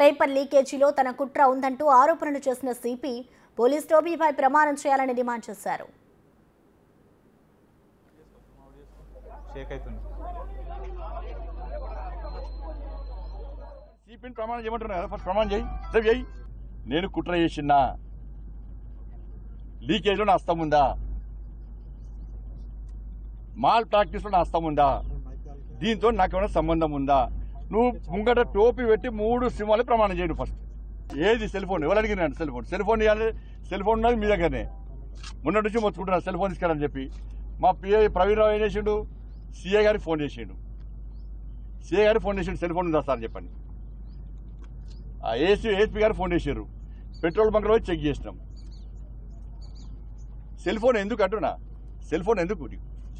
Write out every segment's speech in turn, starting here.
Paper లీకేజీలో తన కుట్ర ఉందంటూ ఆరోపణలు చేసిన సిపి పోలీస్ టోబీపై ప్రమాణం చేయాలని డిమాండ్ చేశారు. సిపిని ప్రమాణం చేయమంటున్నా కదా ఫస్ట్ ప్రమాణం చేయి నేను కుట్ర చేసినా లీకేజ్లో నా హస్తం ఉందా? మాల్ ప్రాక్టీస్లో నా హస్తం ఉందా? దీంతో నాకేమైనా సంబంధం ఉందా? నువ్వు ముంగట టోపీ పెట్టి మూడు సినిమాలు ప్రమాణం చేయండి ఫస్ట్ ఏది సెల్ ఫోన్ ఎవరు అడిగినాను సెల్ ఫోన్ సెల్ ఫోన్ ఇవ్వాలి సెల్ ఫోన్ ఉన్నది మీ దగ్గరనే. మొన్న నుంచి మొత్తుకుంటున్నా సెల్ ఫోన్ తీసుకెళ్ళని చెప్పి. మా పిఏ ప్రవీణ్ రావు ఏం చేసిండు? సిఏ గారికి ఫోన్ చేసిండు. సిఏ గారికి ఫోన్ చేసిండు. సెల్ ఫోన్ ఉందా సార్ చెప్పండి. ఆ ఏసీ ఏసీ గారు ఫోన్ చేశారు పెట్రోల్ బంక్లో పోయి చెక్ చేసినాం. సెల్ ఫోన్ ఎందుకు అంటున్నా? సెల్ ఫోన్ ఎందుకు?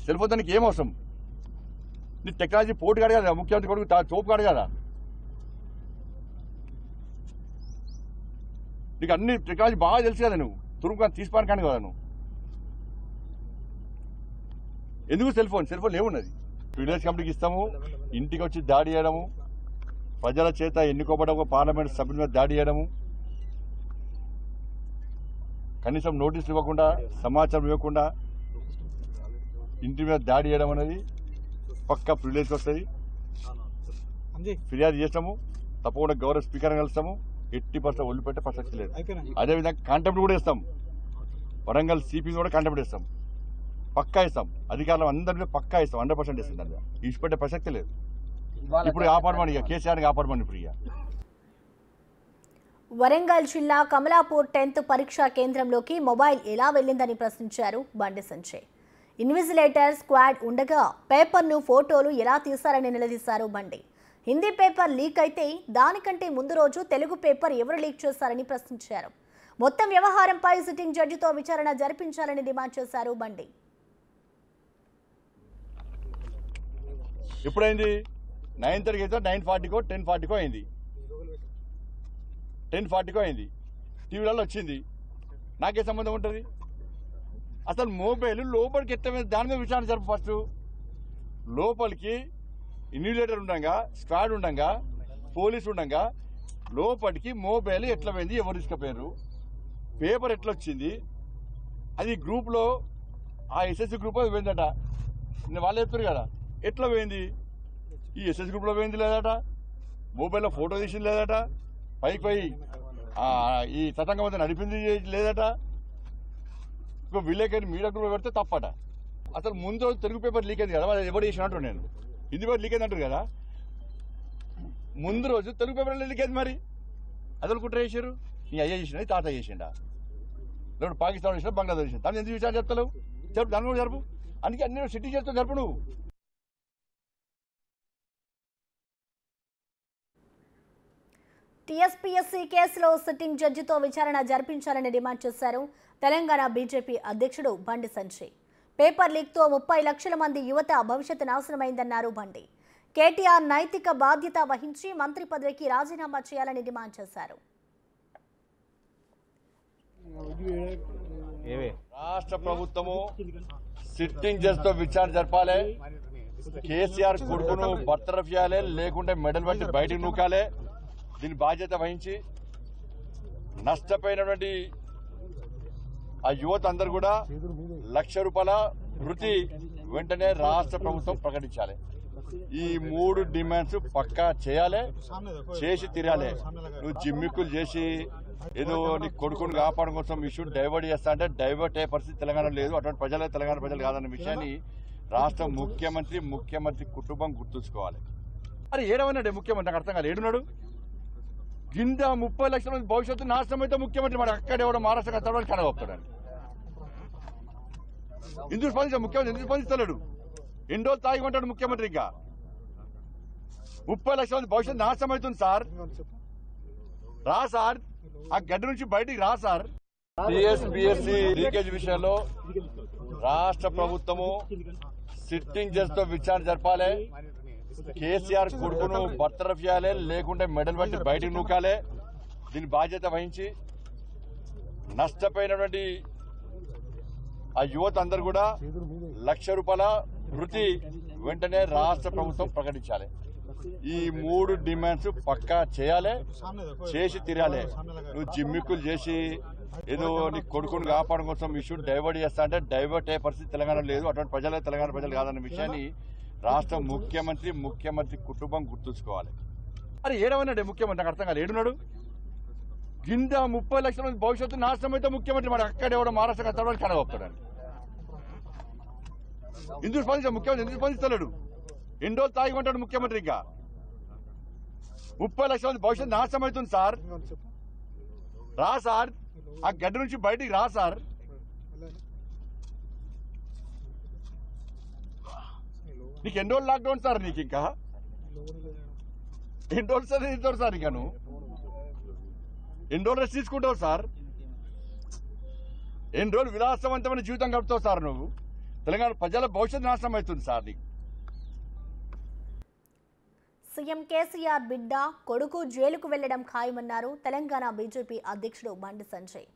సెల్ ఫోన్ దానికి ఏం అవసరం? నీ టెక్నాలజీ పోటీ కాదు కదా ముఖ్యమంత్రి కొడుకు చూపు తోపు కదా. నీకు అన్ని టెక్నాలజీ బాగా తెలుసు కదా నువ్వు. తురుము తీసుకోవడానికి కానీ కదా నువ్వు. ఎందుకు సెల్ ఫోన్? సెల్ ఫోన్ ఏమున్నది విలేజ్ కమిటీకి ఇస్తాము ఇంటికి వచ్చి దాడి చేయడము ప్రజల చేత ఎన్నుకోబడ్డ ఒక పార్లమెంట్ సభ్యుల మీద దాడి చేయడము కనీసం నోటీసులు ఇవ్వకుండా సమాచారం ఇవ్వకుండా ఇంటి మీద దాడి చేయడం అనేది పక్క ప్రివిలేజ్కి వస్తుంది. ఫిర్యాదు చేస్తాము. తప్పకుండా గౌరవ స్పీకర్ కలుస్తాము. ఎట్టి పర్సెంట్ ఒళ్ళు ప్రసక్తి లేదు. అదేవిధంగా కాంటెంప్ట్ కూడా ఇస్తాం వరంగల్ సిపి కూడా కాంటెంప్ట్ ఇస్తాం పక్కా ఇస్తాం అధికారులు అందరి మీద పక్కా ఇస్తాం హండ్రెడ్ పర్సెంట్ ఇస్తాం దాని ఇచ్చిపెట్టే ప్రసక్తి లేదు. ఇప్పుడు కాపాడమని ఇక కేసీఆర్ కాపాడమని ఇప్పుడు ఇక. వరంగల్ జిల్లా కమలాపూర్ టెన్త్ పరీక్షా కేంద్రంలోకి మొబైల్ ఎలా వెళ్ళిందని ప్రశ్నించారు బండి సంజయ్. ఇన్విజిలేటర్ స్క్వాడ్ ఉండగా పేపర్ను ఫోటోలు ఎలా తీశారని నిలదీశారు బండి. హిందీ పేపర్ లీక్ అయితే దానికంటే ముందు రోజు తెలుగు పేపర్ ఎవరు లీక్ చేశారని ప్రశ్నించారు. మొత్తం వ్యవహారంపై సిట్టింగ్ జడ్జితో విచారణ జరిపించాలని డిమాండ్ చేశారు బండి. ఎప్పుడైంది నైన్ థర్టీకి నైన్ ఫార్టీకో టెన్ ఫార్టీకో అయింది. టెన్ ఫార్టీకో అయింది. టీవీలలో వచ్చింది. నాకే సంబంధం ఉంటుంది? అసలు మొబైల్ లోపలికి ఎట్ట దాని మీద విచారణ జరుపు ఫస్ట్ లోపలికి ఇన్యులేటర్ ఉండగా స్క్వాడ్ ఉండగా పోలీస్ ఉండగా లోపలికి మొబైల్ ఎట్లా పోయింది ఎవరు తీసుకుపోయారు పేపర్ ఎట్లా వచ్చింది అది గ్రూప్లో ఆ ఎస్ఎస్సి గ్రూప్ అది పోయిందట. నేను వాళ్ళు చెప్తారు కదా ఎట్లా పోయింది? ఈ ఎస్ఎస్ గ్రూప్లో పోయింది లేదట మొబైల్లో ఫోటో తీసింది లేదట పైకి పోయి ఈ తతంగం అంతా నడిపింది లేదట ఇప్పుడు విలేకరి మీడియా గ్రూప్ పెడితే తప్పట. అసలు ముందు రోజు తెలుగు పేపర్ లీక్ అయింది కదా అది ఎవరు చేసినట్టు నేను. హిందీ పేపర్ లీక్ అయింది అంటారు కదా. ముందు రోజు తెలుగు పేపర్ లీక్ అయింది మరి. అసలు కుట్ర చేశారు నీ అయ్య చేసిన తాత చేసిండా? లేకపోతే పాకిస్తాన్ చేసిన బంగ్లాదేశ్ చేసిన. దాన్ని ఎందుకు విచారణ చెప్తలేవు జరుపు దాన్ని కూడా జరుపు. అందుకే అన్ని సిటీ చేస్తూ జరుపు నువ్వు. టీఎస్పీఎస్సీ కేసులో సిట్టింగ్ జడ్జితో విచారణ జరిపించాలని డిమాండ్ చేశారు. తెలంగాణ బీజేపీ అధ్యక్షుడు బండి సంజయ్. పేపర్ లీక్తో ముప్పై లక్షల మంది యువత భవిష్యత్తు నాశనమైందన్నారు బండి. కేటీఆర్ నైతిక బాధ్యత వహించి మంత్రి పదవికి రాజీనామా చేయాలని డిమాండ్ చేశారు. రాష్ట్ర ప్రభుత్వము సిట్టింగ్ జడ్జ్తో విచారణ జరపాలి. కేసీఆర్ కొడుకును బర్తరఫ్ చేయాలి లేకుంటే మెడల్ బట్టి బయటకు నూకాలి. దీని బాధ్యత వహించి నష్టపోయినటువంటి ఆ యువత అందరు కూడా లక్ష రూపాయల వృత్తి వెంటనే రాష్ట్ర ప్రభుత్వం ప్రకటించాలి. ఈ మూడు డిమాండ్స్ పక్కా చేయాలి చేసి తీరాలి. నువ్వు జిమ్మిక్కులు చేసి ఏదో నీ కొడుకుని కాపాడడం కోసం ఇష్యూ డైవర్ట్ చేస్తా అంటే డైవర్ట్ అయ్యే పరిస్థితి తెలంగాణ లేదు. అటువంటి ప్రజలే తెలంగాణ ప్రజలు కాదన్న విషయాన్ని రాష్ట్ర ముఖ్యమంత్రి ముఖ్యమంత్రి కుటుంబం గుర్తుంచుకోవాలి. అరే ఏడవన్నాడే ముఖ్యమంత్రి నాకు అర్థం కాదు ఏడున్నాడు? గింద ముప్పై లక్షల మంది భవిష్యత్తు నాశనం అయితే ముఖ్యమంత్రి మరి అక్కడ ఎవడో మహారాష్ట్ర కట్టడానికి కడగొస్తాడని ఎందుకు స్పందించా ముఖ్యమంత్రి ఎందుకు స్పందిస్తలేడు? ఎన్ని రోజులు తాగి ఉంటాడు ముఖ్యమంత్రి ఇంకా? ముప్పై లక్షల మంది భవిష్యత్తు నాశనం అవుతుంది సార్. రా సార్. ఆ గడ్డ నుంచి బయటికి రా సార్. లీకేజ్ విషయంలో రాష్ట్ర ప్రభుత్వము సిట్టింగ్ జడ్జ్తో విచారణ జరపాలి. కేసీఆర్ కొడుకును బర్తరఫ్ చేయాలి లేకుంటే మెడల్ బట్టి బయటకు నూకాలి. దీని బాధ్యత వహించి నష్టపోయినటువంటి ఆ యువత అందరు కూడా లక్ష రూపాయల వృత్తి వెంటనే రాష్ట్ర ప్రభుత్వం ప్రకటించాలి. ఈ మూడు డిమాండ్స్ పక్కా చేయాలి చేసి తిరాలి. నువ్వు జిమ్మిక్కులు చేసి ఏదో నీ కొడుకుని కాపాడడం కోసం ఇష్యూ డైవర్ట్ చేస్తా అంటే డైవర్ట్ అయ్యే పరిస్థితి తెలంగాణ లేదు. అటువంటి ప్రజలే తెలంగాణ ప్రజలు కాదన్న విషయాన్ని రాష్ట్ర ముఖ్యమంత్రి ముఖ్యమంత్రి కుటుంబం గుర్తుంచుకోవాలి. మరి ఏడవన్నాడే ముఖ్యమంత్రి? నాకు అర్థం కాదు ఏడున్నాడు? కింద ముప్పై లక్షల మంది భవిష్యత్తు నాశనం అయితే ముఖ్యమంత్రి మరి అక్కడ ఎవడో మహారాష్ట్ర చాలా కడగొస్తాడని ఎందుకు స్పందించా ముఖ్యమంత్రి ఎందుకు స్పందిస్తలేడు? ఎన్ని రోజులు తాగి ఉంటాడు ముఖ్యమంత్రి ఇంకా? ముప్పై లక్షల మంది భవిష్యత్తు నాశనం అవుతుంది సార్. రా సార్. ఆ గడ్డ నుంచి బయటికి రా సార్. నీకు ఎన్ని రోజులు లాక్డౌన్ సార్ నీకు ఇంకా? ఎన్ని రోజులు సార్ ఎన్ని రోజులు సార్ ఇంకా నువ్వు? ఎన్ని రోజులు రెస్ట్ తీసుకుంటావు సార్? ఎన్ని రోజులు విలాసవంతమైన జీవితం గడుపుతావు సార్ నువ్వు? తెలంగాణ ప్రజల భవిష్యత్తు నాశనం అవుతుంది సార్ నీకు సీఎం కేసీఆర్ బిడ్డ కొడుకు జైలుకు వెళ్ళడం ఖాయమన్నారు తెలంగాణ బీజేపీ అధ్యక్షుడు బండి సంజయ్.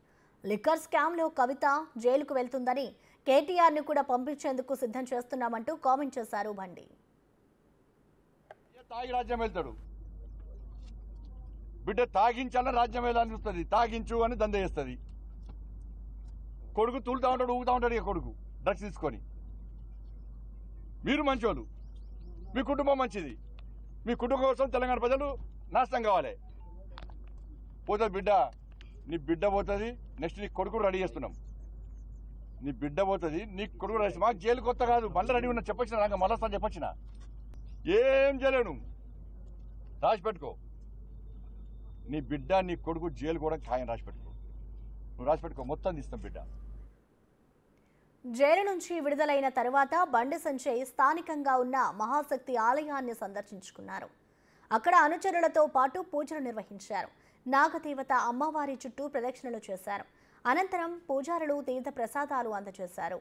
లిక్కర్ స్కామ్లో కవిత జైలుకు వెళ్తుందని కేటీఆర్ను కూడా పంపించేందుకు సిద్ధం చేస్తున్నామంటూ కామెంట్ చేశారు బండి. తాగి రాజ్యం వెళ్తాడు? బిడ్డ తాగించాలని రాజ్యం వెళ్ళాలని చూస్తుంది. తాగించు అని దంద చేస్తుంది. కొడుకు తూలుతా ఉంటాడు ఊగుతా ఉంటాడు ఇక కొడుకు. డ్రగ్స్ తీసుకొని. మీరు మంచోళ్ళు. మీ కుటుంబం మంచిది. మీ కుటుంబం కోసం తెలంగాణ ప్రజలు నాశనం కావాలి. పోతుంది బిడ్డ నీ బిడ్డ పోతుంది. నెక్స్ట్ నీ కొడుకు రెడీ చేస్తున్నాం. నీ బిడ్డ పోతుంది నీ కొడుకు రాసి మాకు జైలు కొత్త కాదు. మళ్ళీ రెడీ ఉన్నా చెప్పొచ్చిన నాకు మళ్ళీ చెప్పొచ్చిన. ఏం చేయలేను రాసి పెట్టుకో. నీ బిడ్డ నీ కొడుకు జైలు కూడా ఖాయం రాసి పెట్టుకో. నువ్వు రాసి పెట్టుకో మొత్తం తీస్తాం బిడ్డ. జైలు నుంచి విడుదలైన తర్వాత బండి సంజయ్ స్థానికంగా ఉన్న మహాశక్తి ఆలయాన్ని సందర్శించుకున్నారు. అక్కడ అనుచరులతో పాటు పూజలు నిర్వహించారు. నాగదేవత అమ్మవారి చుట్టూ ప్రదక్షిణలు చేశారు. అనంతరం పూజారులు తీర్థ ప్రసాదాలు అందజేశారు.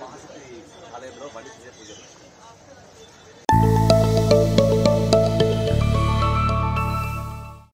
మహాశక్తి ఆలయంలో బండి పూజలు.